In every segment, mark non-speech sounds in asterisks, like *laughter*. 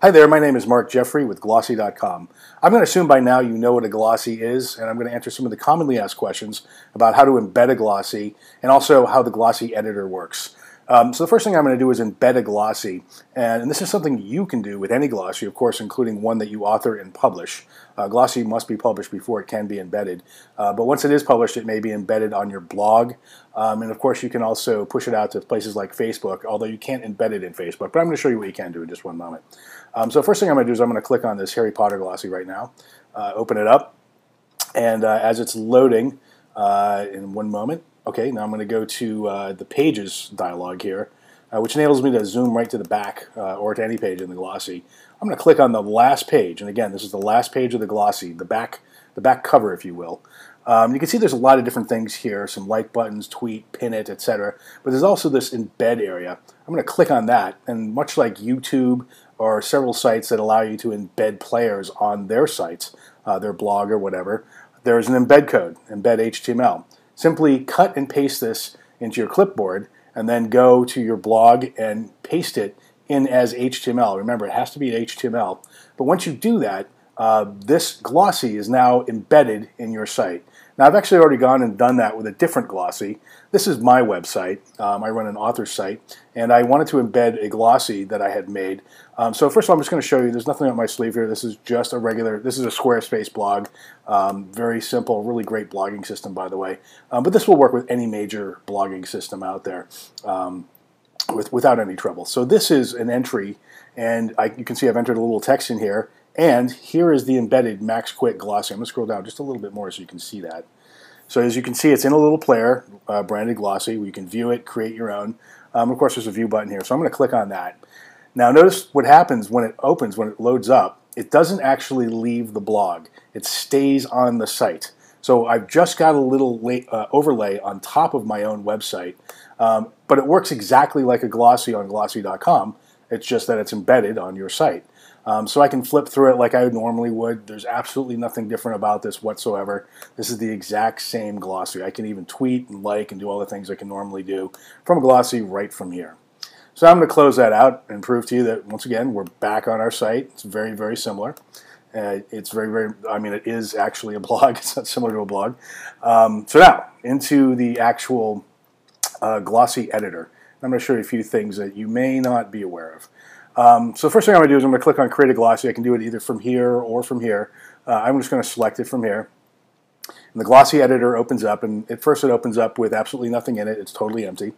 Hi there, my name is Mark Jeffrey with Glossi.com. I'm going to assume by now you know what a glossy is, and I'm going to answer some of the commonly asked questions about how to embed a glossy and also how the Glossi editor works. Um, so the first thing I'm going to do is embed a glossy, and, and, this is something you can do with any glossy, of course, including one that you author and publish. Uh, glossy must be published before it can be embedded, uh, but once it is published, it may be embedded on your blog, um, and of course, you can also push it out to places like Facebook, although you can't embed it in Facebook. But I'm going to show you what you can do in just one moment. Um, so first thing I'm going to do is I'm going to click on this Harry Potter glossy right now, uh, open it up, and uh, as it's loading uh, in one moment, Okay, now I'm going to go to uh, the Pages dialog here, uh, which enables me to zoom right to the back uh, or to any page in the glossy. I'm going to click on the last page, and again, this is the last page of the glossy, the back, the back cover, if you will. Um, you can see there's a lot of different things here, some like buttons, tweet, pin it, etc. But there's also this embed area. I'm going to click on that, and much like YouTube or several sites that allow you to embed players on their sites, uh, their blog or whatever, there's an embed code, embed HTML. Simply cut and paste this into your clipboard and then go to your blog and paste it in as HTML. Remember, it has to be HTML. But once you do that, uh, this glossy is now embedded in your site. Now, I've actually already gone and done that with a different glossy. This is my website. Um, I run an author site, and I wanted to embed a glossy that I had made. Um, so first of all, I'm just going to show you, there's nothing on my sleeve here. This is just a regular, this is a Squarespace blog. Um, very simple, really great blogging system, by the way. Um, but this will work with any major blogging system out there um, with, without any trouble. So this is an entry, and I, you can see I've entered a little text in here. And here is the embedded Max Quick glossy. I'm going to scroll down just a little bit more so you can see that. So as you can see, it's in a little player, uh, branded glossy, where you can view it, create your own. Um, of course, there's a view button here, so I'm going to click on that. Now notice what happens when it opens, when it loads up. It doesn't actually leave the blog. It stays on the site. So I've just got a little uh, overlay on top of my own website, um, but it works exactly like a glossy on Glossi.com. It's just that it's embedded on your site. Um, so I can flip through it like I normally would. There's absolutely nothing different about this whatsoever. This is the exact same glossy. I can even tweet and like and do all the things I can normally do from a glossy right from here. So I'm going to close that out and prove to you that, once again, we're back on our site. It's very, very similar. Uh, it's very, very, I mean, it is actually a *laughs* blog. It's not similar to a blog. Um, so now, into the actual uh, glossy editor. I'm going to show you a few things that you may not be aware of. Um, so the first thing I'm going to do is I'm going to click on Create a Glossy. I can do it either from here or from here. Uh, I'm just going to select it from here. And the Glossi editor opens up, and at first it opens up with absolutely nothing in it. It's totally empty.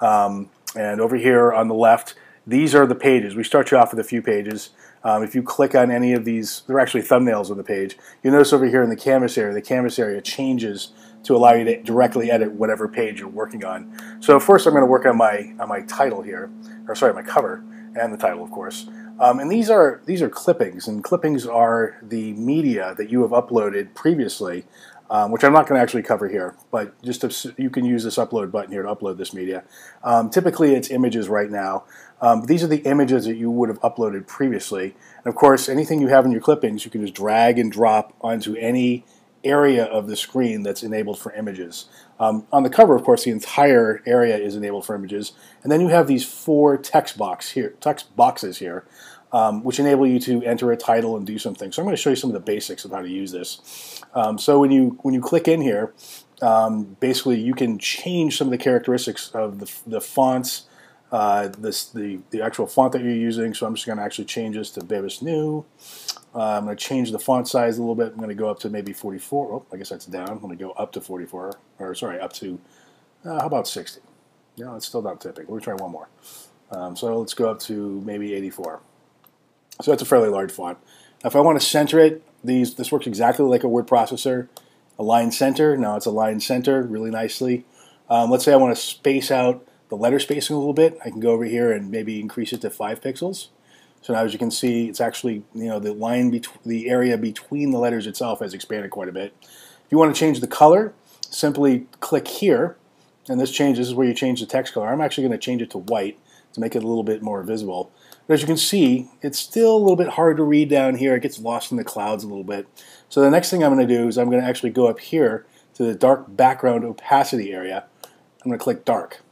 Um, and over here on the left, these are the pages. We start you off with a few pages. Um, if you click on any of these, they're actually thumbnails of the page. You'll notice over here in the canvas area, the canvas area changes to allow you to directly edit whatever page you're working on. So first I'm going to work on my on my title here, or sorry, my cover and the title, of course. Um, and these are these are clippings, and clippings are the media that you have uploaded previously, um, which I'm not going to actually cover here, but just to, you can use this upload button here to upload this media. Um, typically, it's images right now. Um, these are the images that you would have uploaded previously. And of course, anything you have in your clippings, you can just drag and drop onto any area of the screen that's enabled for images. Um, on the cover, of course, the entire area is enabled for images, and then you have these four text box here, text boxes here, um, which enable you to enter a title and do something. So I'm going to show you some of the basics of how to use this. Um, so when you when you click in here, um, basically you can change some of the characteristics of the, the fonts, uh, this the the actual font that you're using. So I'm just going to actually change this to Bebas Neue. Uh, I'm going to change the font size a little bit. I'm going to go up to maybe 44. Oh, I guess that's down. I'm going to go up to 44, or sorry, up to, uh, how about 60? No, it's still not typical. We're try one more. Um, so let's go up to maybe 84. So that's a fairly large font. If I want to center it, these this works exactly like a word processor. Align center. Now it's aligned center really nicely. Um, let's say I want to space out the letter spacing a little bit. I can go over here and maybe increase it to 5 pixels. So now as you can see, it's actually, you know, the line, between the area between the letters itself has expanded quite a bit. If you want to change the color, simply click here, and this changes, this is where you change the text color. I'm actually going to change it to white to make it a little bit more visible. But as you can see, it's still a little bit hard to read down here. It gets lost in the clouds a little bit. So the next thing I'm going to do is I'm going to actually go up here to the dark background opacity area. I'm going to click dark.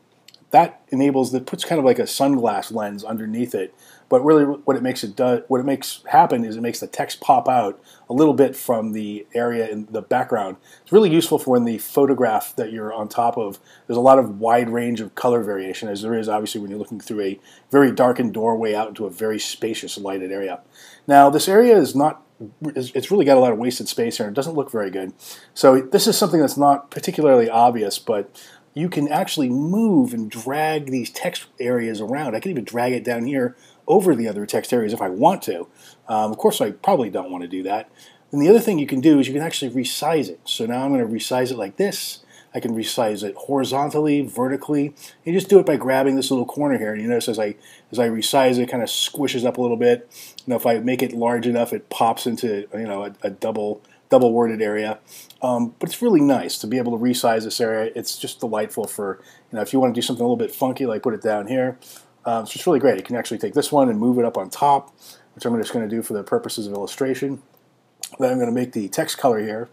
That enables, that puts kind of like a sunglass lens underneath it but really what it makes it do, what it makes happen is it makes the text pop out a little bit from the area in the background. It's really useful for when the photograph that you're on top of, there's a lot of wide range of color variation as there is obviously when you're looking through a very darkened doorway out into a very spacious lighted area. Now this area is not it's really got a lot of wasted space here and it doesn't look very good. So this is something that's not particularly obvious, but you can actually move and drag these text areas around. I can even drag it down here over the other text areas if I want to. Um, of course, I probably don't want to do that. And the other thing you can do is you can actually resize it. So now I'm going to resize it like this. I can resize it horizontally, vertically. You just do it by grabbing this little corner here. And you notice as I as I resize it, it kind of squishes up a little bit. Know, if I make it large enough, it pops into you know a, a double double worded area. Um, but it's really nice to be able to resize this area. It's just delightful for you know if you want to do something a little bit funky, like put it down here. Um, so it's really great. You can actually take this one and move it up on top, which I'm just going to do for the purposes of illustration. Then I'm going to make the text color here.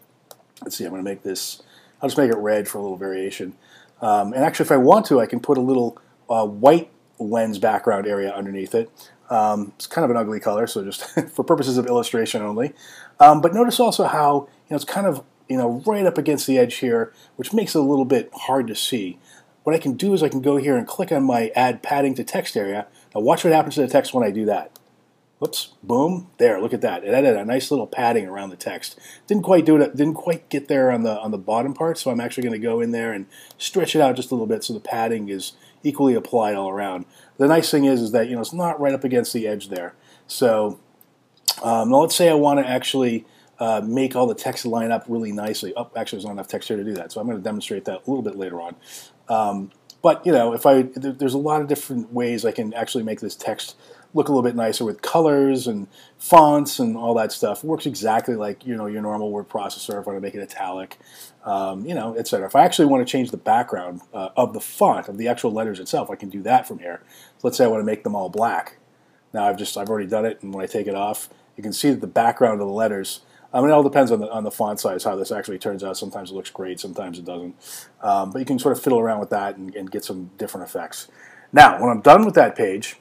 Let's see, I'm going to make this, I'll just make it red for a little variation. Um, and actually, if I want to, I can put a little uh, white lens background area underneath it. Um, it's kind of an ugly color, so just *laughs* for purposes of illustration only. Um, but notice also how you know it's kind of you know right up against the edge here, which makes it a little bit hard to see. What I can do is I can go here and click on my Add Padding to Text area. Now watch what happens to the text when I do that. Whoops, boom, there, look at that. It added a nice little padding around the text. Didn't quite do it, didn't quite get there on the on the bottom part, so I'm actually going to go in there and stretch it out just a little bit so the padding is equally applied all around. The nice thing is, is that you know it's not right up against the edge there. So um, now let's say I want to actually uh, make all the text line up really nicely. Oh, actually, there's not enough text here to do that, so I'm going to demonstrate that a little bit later on. Um, but you know, if I there's a lot of different ways I can actually make this text look a little bit nicer with colors and fonts and all that stuff. It works exactly like you know your normal word processor. If I want to make it italic, um, you know, etc. If I actually want to change the background uh, of the font of the actual letters itself, I can do that from here. So let's say I want to make them all black. Now I've just I've already done it, and when I take it off, you can see that the background of the letters I mean, it all depends on the on the font size how this actually turns out. Sometimes it looks great, sometimes it doesn't. Um, but you can sort of fiddle around with that and, and, get some different effects. Now, when I'm done with that page,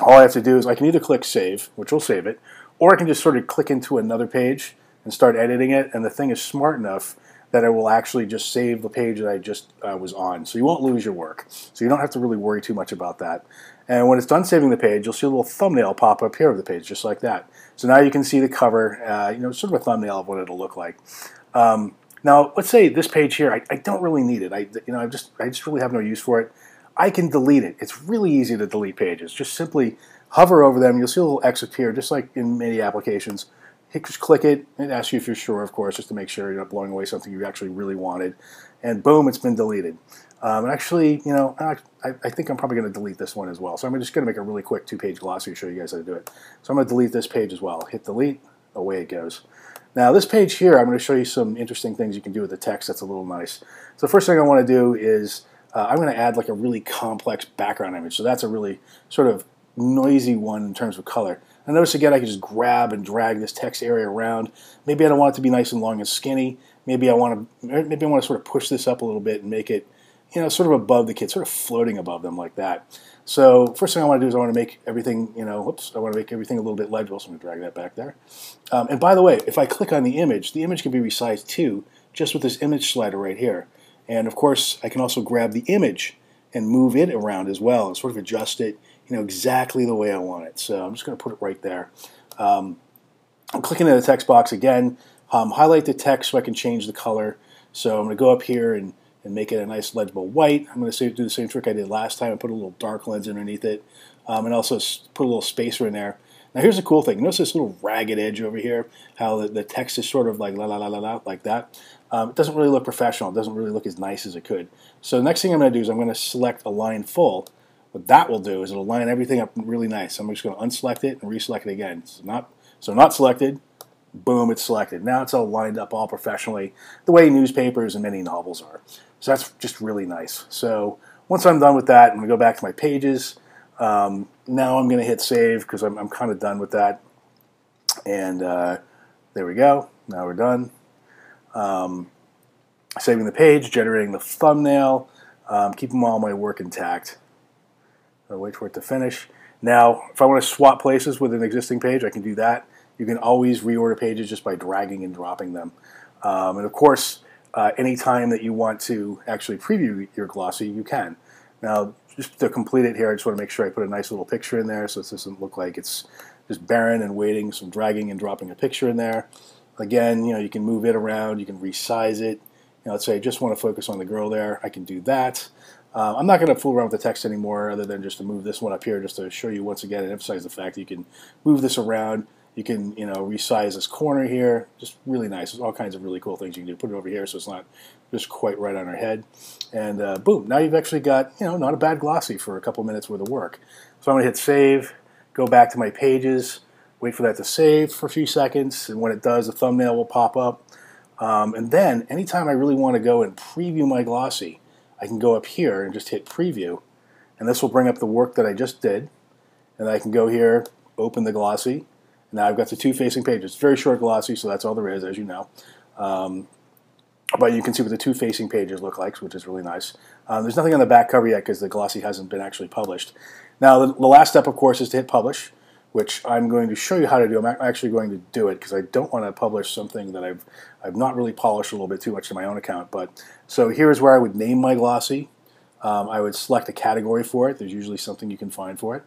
all I have to do is I can either click Save, which will save it, or I can just sort of click into another page and start editing it. And the thing is smart enough that it will actually just save the page that I just uh, was on. So you won't lose your work. So you don't have to really worry too much about that. And when it's done saving the page, you'll see a little thumbnail pop up here of the page, just like that. So now you can see the cover, uh, you know, sort of a thumbnail of what it'll look like. Um, now, let's say this page here, I, I, don't really need it. I, you know, I just, I just really have no use for it. I can delete it. It's really easy to delete pages. Just simply hover over them. You'll see a little X appear, just like in many applications. Hit, just click it. It asks you if you're sure, of course, just to make sure you're not blowing away something you actually really wanted. And boom, it's been deleted. Um, and actually, you know, I, I think I'm probably going to delete this one as well. So I'm just going to make a really quick two-page glossary to show you guys how to do it. So I'm going to delete this page as well. Hit delete, away it goes. Now this page here, I'm going to show you some interesting things you can do with the text that's a little nice. So the first thing I want to do is uh, I'm going to add like a really complex background image. So that's a really sort of noisy one in terms of color. And notice again, I can just grab and drag this text area around. Maybe I don't want it to be nice and long and skinny. Maybe I want to maybe I want to sort of push this up a little bit and make it you know, sort of above the kids, sort of floating above them like that. So first thing I want to do is I want to make everything, you know, whoops, I want to make everything a little bit legible, so I'm going to drag that back there. Um, and by the way, if I click on the image, the image can be resized too, just with this image slider right here. And of course, I can also grab the image and move it around as well and sort of adjust it, you know, exactly the way I want it. So I'm just going to put it right there. Um, I'm clicking in the text box again, um, highlight the text so I can change the color. So I'm going to go up here and and make it a nice legible white. I'm going to do the same trick I did last time and put a little dark lens underneath it um, and also put a little spacer in there. Now here's the cool thing. Notice this little ragged edge over here, how the, the text is sort of like la la la la la like that. Um, it doesn't really look professional. It doesn't really look as nice as it could. So the next thing I'm going to do is I'm going to select align full. What that will do is it'll line everything up really nice. I'm just going to unselect it and reselect it again. So not, so not selected, boom, it's selected. Now it's all lined up all professionally, the way newspapers and many novels are. So that's just really nice. So once I'm done with that, I'm going to go back to my pages. Um, now I'm going to hit save because I'm, I'm kind of done with that. And uh, there we go. Now we're done. Um, saving the page, generating the thumbnail, um, keeping all my work intact. I'll wait for it to finish. Now, if I want to swap places with an existing page, I can do that. You can always reorder pages just by dragging and dropping them. Um, and of course, uh, anytime that you want to actually preview your glossy, you can. Now, just to complete it here, I just want to make sure I put a nice little picture in there so it doesn't look like it's just barren and waiting, some dragging and dropping a picture in there. Again, you know, you can move it around, you can resize it. You know, let's say I just want to focus on the girl there, I can do that. Uh, I'm not going to fool around with the text anymore other than just to move this one up here just to show you once again and emphasize the fact that you can move this around. You can, you know, resize this corner here. Just really nice. There's all kinds of really cool things you can do. Put it over here so it's not just quite right on our head. And uh, boom, now you've actually got, you know, not a bad glossy for a couple minutes worth of work. So I'm going to hit save, go back to my pages, wait for that to save for a few seconds, and when it does, the thumbnail will pop up. Um, and then anytime I really want to go and preview my glossy, I can go up here and just hit preview and this will bring up the work that I just did and I can go here open the glossy now I've got the two facing pages very short glossy so that's all there is as you know um, but you can see what the two facing pages look like which is really nice um, there's nothing on the back cover yet because the glossy hasn't been actually published now the, the last step of course is to hit publish which I'm going to show you how to do. I'm actually going to do it because I don't want to publish something that I've I've not really polished a little bit too much to my own account. But so here's where I would name my glossy. Um, I would select a category for it. There's usually something you can find for it,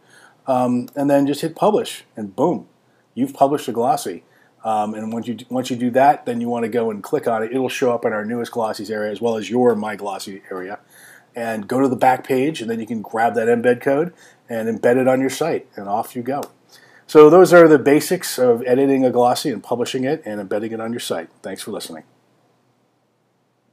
um, and then just hit publish, and boom, you've published a glossy. Um, and once you once you do that, then you want to go and click on it. It'll show up in our newest glossies area as well as your my glossy area. And go to the back page, and then you can grab that embed code and embed it on your site, and off you go. So those are the basics of editing a glossy and publishing it and embedding it on your site. Thanks for listening.